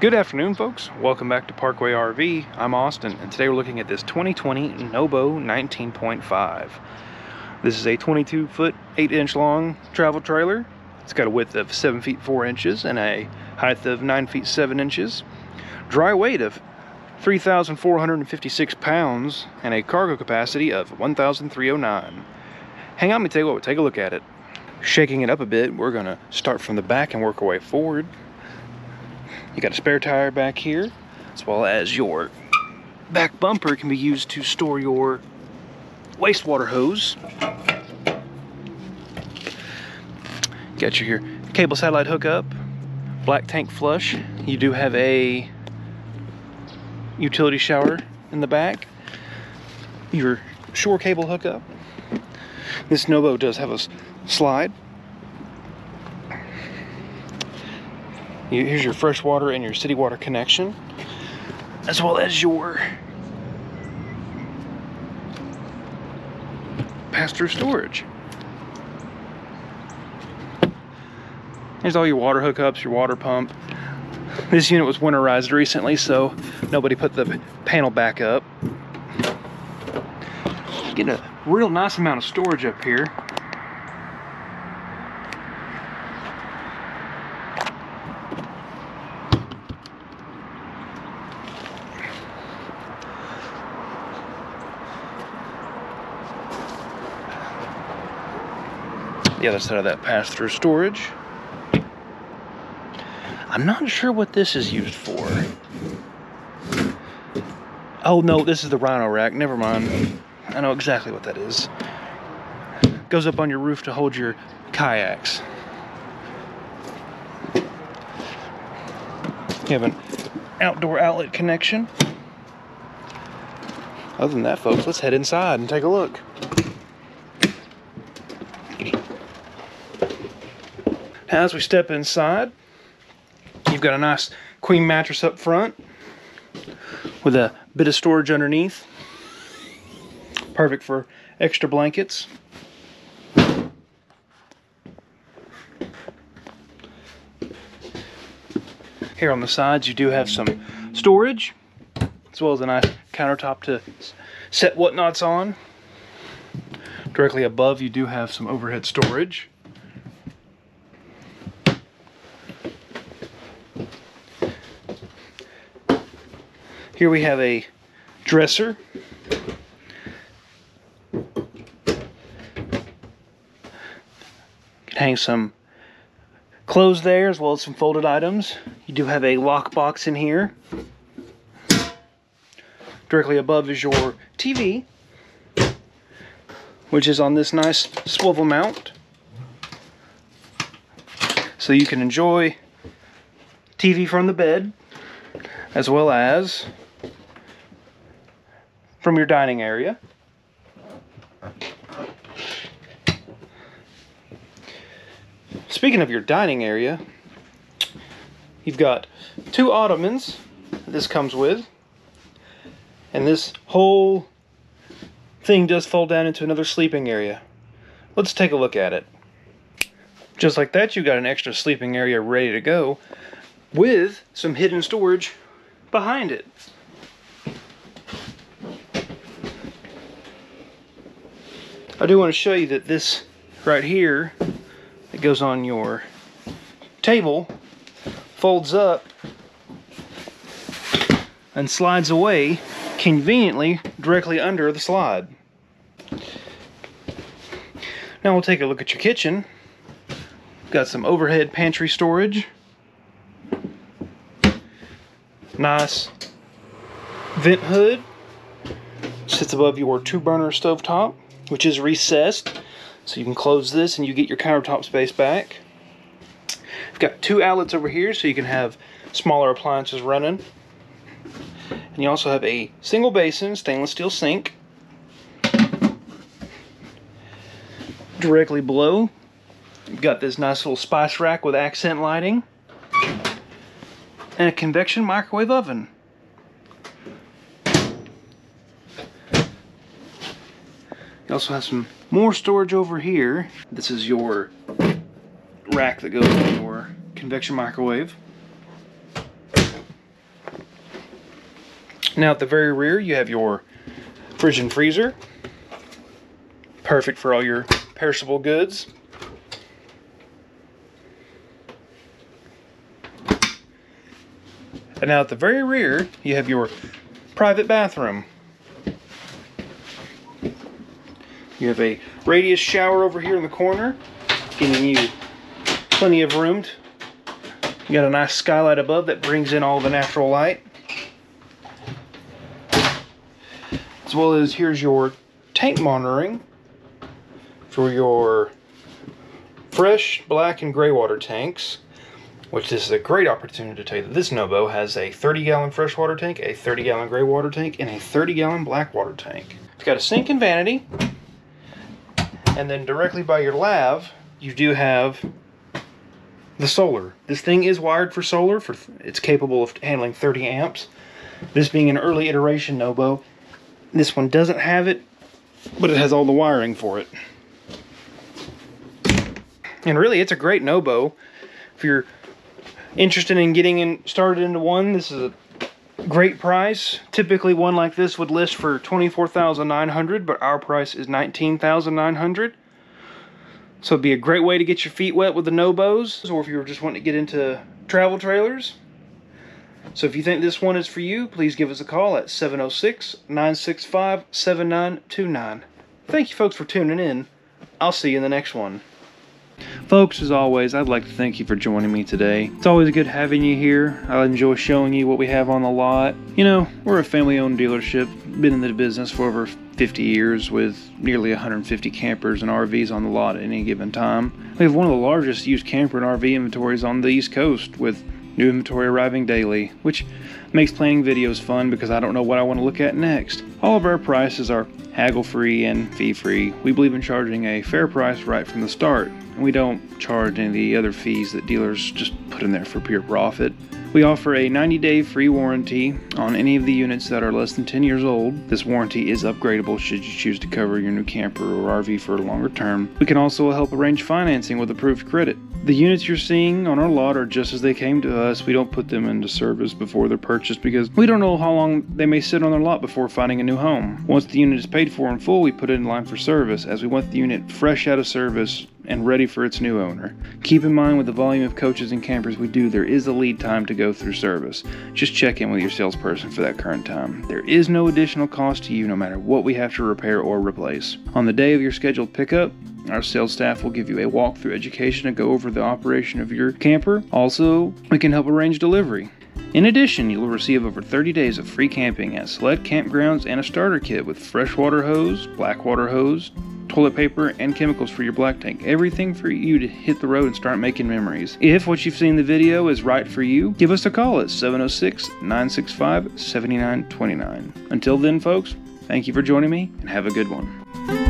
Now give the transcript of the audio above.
Good afternoon, folks. Welcome back to Parkway RV. I'm Austin, and today we're looking at this 2020 Nobo 19.5. This is a 22 foot, 8 inch long travel trailer. It's got a width of 7 feet 4 inches and a height of 9 feet 7 inches. Dry weight of 3,456 pounds and a cargo capacity of 1,309. Hang on, let me tell you what, take a look at it. Shaking it up a bit, we're gonna start from the back and work our way forward. You got a spare tire back here, as well as your back bumper can be used to store your wastewater hose. Got your cable satellite hookup, black tank flush. You do have a utility shower in the back. Your shore cable hookup. This Nobo does have a slide Here's your fresh water and your city water connection, as well as your pass-through storage. Here's all your water hookups, your water pump. This unit was winterized recently, so nobody put the panel back up. Get a real nice amount of storage up here. The other side of that pass-through storage. I'm not sure what this is used for. Oh no, this is the Rhino rack. Never mind. I know exactly what that is. Goes up on your roof to hold your kayaks. You have an outdoor outlet connection. Other than that, folks, let's head inside and take a look. As we step inside, you've got a nice queen mattress up front with a bit of storage underneath. Perfect for extra blankets. Here on the sides you do have some storage as well as a nice countertop to set whatnots on. Directly above you do have some overhead storage. Here we have a dresser. hang some clothes there as well as some folded items. You do have a lockbox in here. Directly above is your TV, which is on this nice swivel mount. So you can enjoy TV from the bed, as well as from your dining area. Speaking of your dining area, you've got two ottomans this comes with. And this whole thing does fold down into another sleeping area. Let's take a look at it. Just like that, you've got an extra sleeping area ready to go with some hidden storage behind it. I do want to show you that this right here that goes on your table folds up and slides away conveniently directly under the slide. Now we'll take a look at your kitchen. Got some overhead pantry storage. Nice vent hood. Sits above your two burner stove top which is recessed. So you can close this and you get your countertop space back. I've got two outlets over here so you can have smaller appliances running. And you also have a single basin stainless steel sink. Directly below, you've got this nice little spice rack with accent lighting. And a convection microwave oven. You also have some more storage over here. This is your rack that goes in your convection microwave. Now at the very rear, you have your fridge and freezer. Perfect for all your perishable goods. And now at the very rear, you have your private bathroom. You have a radius shower over here in the corner, giving you plenty of room. You got a nice skylight above that brings in all the natural light. As well as here's your tank monitoring for your fresh, black, and gray water tanks which this is a great opportunity to tell you that this Nobo has a 30 gallon freshwater tank, a 30 gallon gray water tank, and a 30 gallon black water tank. It's got a sink and vanity, and then directly by your lav, you do have the solar. This thing is wired for solar, for it's capable of handling 30 amps. This being an early iteration Nobo, this one doesn't have it, but it has all the wiring for it. And really, it's a great Nobo if you're interested in getting in started into one, this is a great price. Typically one like this would list for 24900 but our price is 19900 So it'd be a great way to get your feet wet with the Nobos, or if you were just wanting to get into travel trailers. So if you think this one is for you, please give us a call at 706-965-7929. Thank you folks for tuning in. I'll see you in the next one. Folks, as always, I'd like to thank you for joining me today. It's always good having you here. I enjoy showing you what we have on the lot. You know, we're a family owned dealership, been in the business for over 50 years with nearly 150 campers and RVs on the lot at any given time. We have one of the largest used camper and RV inventories on the East Coast with new inventory arriving daily, which makes planning videos fun because I don't know what I want to look at next. All of our prices are haggle free and fee free. We believe in charging a fair price right from the start and we don't charge any of the other fees that dealers just put in there for pure profit. We offer a 90 day free warranty on any of the units that are less than 10 years old. This warranty is upgradable should you choose to cover your new camper or RV for a longer term. We can also help arrange financing with approved credit. The units you're seeing on our lot are just as they came to us. We don't put them into service before they're purchased because we don't know how long they may sit on their lot before finding a new home. Once the unit is paid for in full, we put it in line for service as we want the unit fresh out of service and ready for its new owner. Keep in mind with the volume of coaches and campers we do, there is a lead time to go through service. Just check in with your salesperson for that current time. There is no additional cost to you no matter what we have to repair or replace. On the day of your scheduled pickup, our sales staff will give you a walkthrough education to go over the operation of your camper. Also, we can help arrange delivery. In addition, you will receive over 30 days of free camping at select campgrounds and a starter kit with freshwater hose, blackwater hose, toilet paper, and chemicals for your black tank. Everything for you to hit the road and start making memories. If what you've seen in the video is right for you, give us a call at 706 965 7929. Until then, folks, thank you for joining me and have a good one.